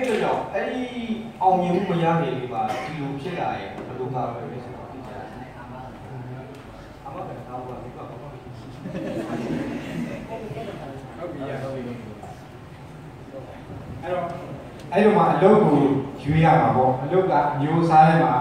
အဲ့လိုကြောင့်အဲ့ဒီအောင်မြင်မှုမရခင်လေးမှာဒီလိုဖြစ်လာရင်ဘယ်လိုကာပဲလဲဆိုတော့ဒီကြအမအမကတော့ဘာလို့လဲဘာလို့လဲဟုတ်ပြီရဟုတ်ပြီအဲ့တော့အဲ့လိုမှအလုပ်ကိုရွေးရမှာပေါ့အလုပ်ကအမျိုးစားထဲမှာ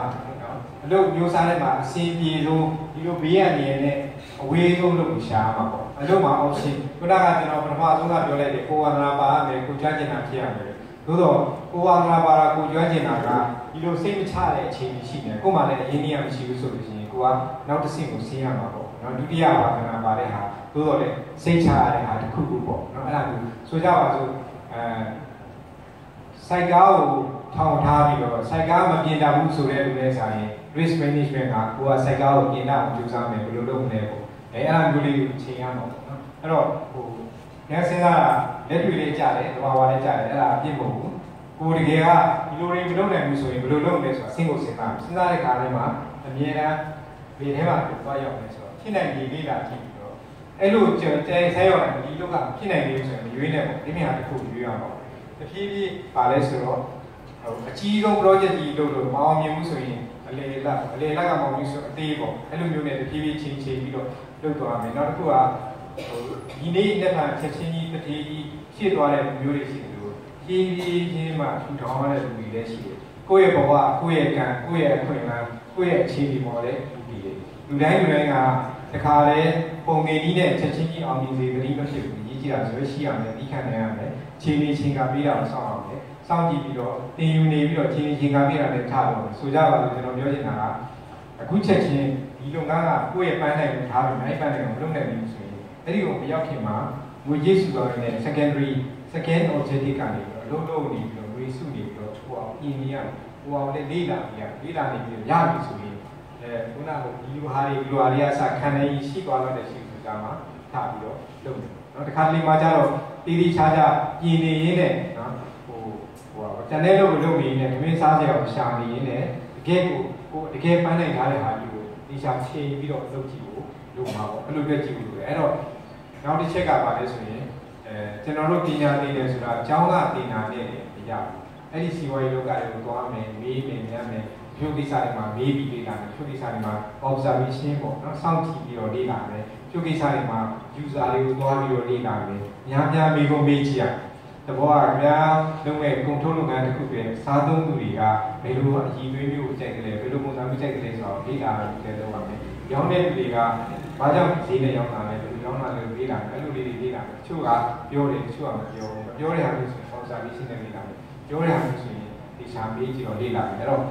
အလုပ်မျိုးစားထဲမှာအစီအပြေဆုံးဒီလိုဘေးရနေရတဲ့အဝေးဆုံးလုပ်ကိုရှားမှာပေါ့အလုပ်မှာ option ခုနကကျွန်တော်ပထမဆုံးကပြောလိုက်တယ်ကိုဝန္ဒနာပါရမယ်ကိုကြွချင်တာဖြစ်ရမယ် သို့တော့ကိုဝန္ဒနာပါရကိုကြွချင်တာကဒီလိုစိတ်မချတဲ့အခြေအနေရှိတယ်ကို့မှာလည်းအရင်းနှီးရမရှိဘူးဆိုလို့ရှိရင်ကိုကနောက်တစ်ဆင့်ကိုဆင်းရမှာပေါ့နော်ဒုတိယဝန္ဒနာပါတဲ့ဟာသို့တော့လည်းစိတ်ချရတဲ့ဟာတစ်ခုခုပေါ့နော်အဲ့ဒါကိုဆိုကြပါစို့အဲစိုက်ကားကိုထောင်ထားပြီးတော့စိုက်ကားမပြင်တတ်ဘူးဆိုတဲ့လူတွေဆိုင်ရင် risk management ကကိုကစိုက်ကားကိုပြင်တတ်အောင်ကြိုးစားမယ်ဘယ်လိုလုပ်မလဲပေါ့အဲအဲ့ဒါမျိုးလေးကိုချိန်ရမှာပေါ့နော်အဲ့တော့ဟို ငါစဉ်းစားတာလက်တွေ့လေးကြားတယ်တဘာဝလေးကြားတယ်အဲ့ဒါအပြစ်မဟုတ်ဘူးကိုတကယ်ကဒီလိုတွေမလုပ်နိုင်ဘူးဆိုရင်ဘယ်လိုလုပ်မလဲဆိုတာစဉ်းကိုစဉ်းစားစဉ်းစားတဲ့ခါလေးမှာအမြဲတမ်းဘေးထဲမှာသွားရောက်နေဆိုတော့ဖြစ်နိုင်ဒီလေးလာကြည့်ပြီးတော့အဲ့လိုကြဲဆဲရောက်တယ်ဒီလောကဖြစ်နိုင်သေးဘူးဆိုရင်မရွေးနဲ့ပေါ့ဒီမြဟာတစ်ခုရွေးရမှာပေါ့တဖြည်းဖြည်းပါလဲဆိုတော့ဟိုအကြီးဆုံး project ကြီးလုပ်လို့မအောင်မြင်ဘူးဆိုရင်အလေလက်အလေလက်ကမအောင်ဘူးဆိုအသေးပေါ့အဲ့လိုမျိုးနဲ့တဖြည်းဖြည်းချင်းချင်းပြီးတော့လုပ်သွားမယ်နောက်တစ်ခုကဟို ဒီနေ့လက်ခံချက်ချင်းကြီးတဖြည်းကြီးရှင်းသွားတဲ့မျိုးတွေရှိတယ်လို့ဖြည်းဖြည်းချင်းမှထူထောင်ရတဲ့လူတွေလည်းရှိတယ်ကိုယ့်ရဲ့ဘဝကိုယ့်ရဲ့ကံကိုယ့်ရဲ့အခွင့်အလမ်းကိုယ့်ရဲ့အခြေအနေပေါ်လည်းလူတွေလူတိုင်းလူတိုင်းကတခါလေပုံငယ်ကြီးနဲ့ချက်ချင်းကြီးအောင်မြင်စေတတိမဖြစ်ဘူးကြီးကြည့်တာဆိုရှိရမယ်ဒီခံနိုင်ရမယ်ချိန်နေချိန်ကပေးတာကိုစောင့်အောင်လေစောင့်ကြည့်ပြီးတော့တင်ယူနေပြီးတော့ချိန်နေချိန်ကပေးတာလည်းထားတော့ဆိုကြပါလို့ကျွန်တော်ပြောချင်တာကအခုချက်ချင်းဒီလုပ်ငန်းကကိုယ့်ရဲ့ပန်းနိုင်ကိုထားပြီးနိုင်ပန်းနိုင်ကိုမလုပ်နိုင်ဘူးဆိုရင် အဲ့ဒီကိုမရောက်ခင်မှာငွေကြေးစုဆောင်နေတဲ့ secondary second objective ကနေပြီးတော့လုံးလုံးနေပြီးတော့ငွေစုနေပြီးတော့ဟိုအောင်ပြင်နေရဟိုအောင်လေးလေးလာပြီးရလေးလာနေပြီးတော့ရပြီဆိုရင်အဲခုနကဒီလိုဟာတွေဒီလိုဟာတွေကစခံနေရှိသွားတော့တဲ့ရှိဆိုတာမှာထားပြီးတော့လုပ်တယ်နော်တခါတလေမှကျတော့တီးတီးခြားခြားပြင်နေရင်းနဲ့နော်ဟိုဟိုတန်တဲ့လုပ်ကိုလုပ်နေရင်သမင်းစားစရာကိုရှာနေရင်းနဲ့တကယ်ကိုကိုတကယ်ပန်းနိုင်ထားတဲ့ဟာကြီးကိုဒီချာချိန်ပြီးတော့လုပ်ကြည့်ဖို့ လုပ်မှာပေါ့အဲ့လိုတွေ့ကြည့်ဖို့လိုတယ်အဲ့တော့နောက်တစ်ချက်ကပါလဲဆိုရင်အဲကျွန်တော်တို့ပညာသင်တယ်ဆိုတာအကြောင်းကသင်တာနဲ့မရဘူးအဲ့ဒီစီဝါရေးလောကတွေကိုသွားမယ်မေးမယ်ညံ့မယ်ဖြိုကိစ္စတွေမှာမေးပြီးလေ့လာမယ်ဖြိုကိစ္စတွေမှာ observation ပေါ့နော်စောင့်ကြည့်ပြီးတော့လေ့လာမယ်ဖြိုကိစ္စတွေမှာ user တွေကိုသွားပြီးတော့လေ့လာမယ်ညာပြမေးခွန်းမေးကြည့်ရတဘောကဗျာလုံးမဲ့ကုန်ထုတ်လုပ်ငန်းတစ်ခုပဲစားသုံးသူတွေကဘယ်လိုအည်သွေးမျိုးကိုကြိုက်ကြလဲဘယ်လိုပုံစံမျိုးကြိုက်ကြလဲဆိုတော့လေ့လာတယ်လို့ပါမယ် ရောင်းတဲ့လူတွေကဘာကြောင့်ဈေးနဲ့ရောင်းတာလဲဘယ်လိုရောင်းတာလဲလေ့လာမယ်အဲ့လိုလေးတွေလေ့လာမယ်တချို့ကပြောတယ်တချို့ကမပြောဘူးမပြောတဲ့ဟာမျိုးဆိုရင် observation နဲ့လေ့လာမယ်ပြောတဲ့ဟာမျိုးဆိုရင်ဒီချာမေးကြည့်တော့လေ့လာမယ်အဲ့တော့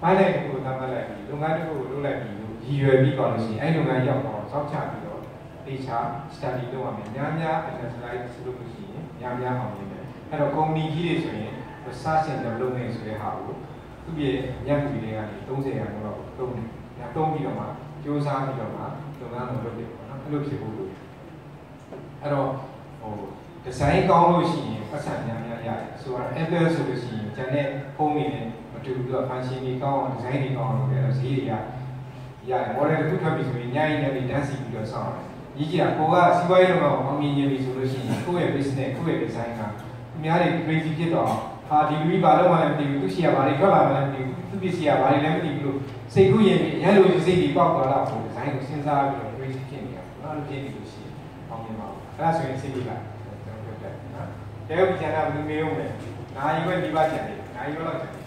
ဘိုင်းလိုက်ကိုသတ်မှတ်လိုက်ပြီးလုပ်ငန်းတစ်ခုကိုလုပ်လိုက်ပြီးရည်ရွယ်ပြီးတော့လို့ရှိရင်အဲ့လုပ်ငန်းရောက်တော့စောင့်ချပြီးတော့တေချာ study လုပ်ရမယ်များများ analyze လုပ်လို့ရှိရင်များများအောင်လုပ်မယ်အဲ့တော့ company ကြီးတွေဆိုရင် research and development ဆိုတဲ့ဟာကိုသူ့ရဲ့ညံ့မှုတွေကနေ30ရာခိုင်နှုန်းလောက်သုံးတယ်။ ညသုံးပြီးတော့မှစူးစမ်းပြီးတော့မှလုပ်ငန်းကိုလုပ်တယ်ပေါ့နော်။အဲ့လိုဖြစ်ဖို့လိုတယ်။အဲ့တော့ဟိုဒီဇိုင်းကောင်းလို့ရှိရင်ပတ်စံများများရတယ်။ဆိုတော့ Apple ဆိုလို့ရှိရင်ကျန်တဲ့ဖုန်းတွေနဲ့မတူဘူးတော့ function တွေကောင်းအောင်ဒီဇိုင်းတွေကောင်းအောင်လုပ်တယ်။ဈေးတွေကရတယ်။ model တစ်ခုထွက်ပြီဆိုရင်ညရင်လည်းတန်းစီပြီးတော့စောင့်ရတယ်။ကြီးကြီးကကိုကစီးပွားရေးလုပ်ငန်းကိုအောင်မြင်နေပြီဆိုလို့ရှိရင်ကိုယ့်ရဲ့ business ကိုယ့်ရဲ့ design ကအများကြီး crazy ဖြစ်တော့ ဟာဒီလူကြီးဘာလို့မှလည်းမသိဘူးသူရှိရဘာတွေထွက်လာမှလည်းမသိဘူးသူပစ္စည်းကဘာတွေလည်းမသိဘူးလို့စိတ်ကူးရင်ရန်လိုစိတ်တွေပေါက်သွားတော့ဒီဇိုင်းကိုစဉ်းစားပြီးတော့ crazy ဖြစ်နေတာ။ဘာလို့ဖြစ်နေလို့ရှိရင်အောင်မြင်ပါဘူး။အဲ့ဒါဆိုရင်စိတ်ကြီးလာကျွန်တော်ပြောပြတယ်နော်။တဲဥပ္ပကျန်တာဘယ်လိုမျိုးလဲ။နာယီဘက်ဒီဘက်ကျန်တယ်။နာယီဘက်လောက်ကျန်တယ်